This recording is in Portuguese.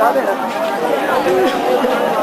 dá errado.